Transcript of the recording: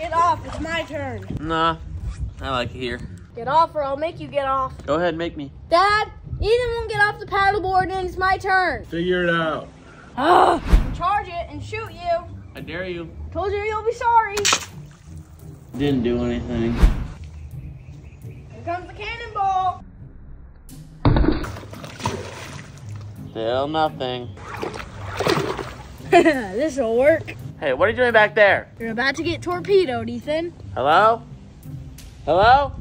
Get off. It's my turn. Nah, I like it here. Get off or I'll make you get off. Go ahead, make me. Dad, Ethan won't get off the paddleboard and it's my turn. Figure it out. Charge it and shoot you. I dare you. Told you you'll be sorry. Didn't do anything. Here comes the cannonball. Still nothing. This'll work. Hey, what are you doing back there? You're about to get torpedoed, Ethan. Hello? Hello?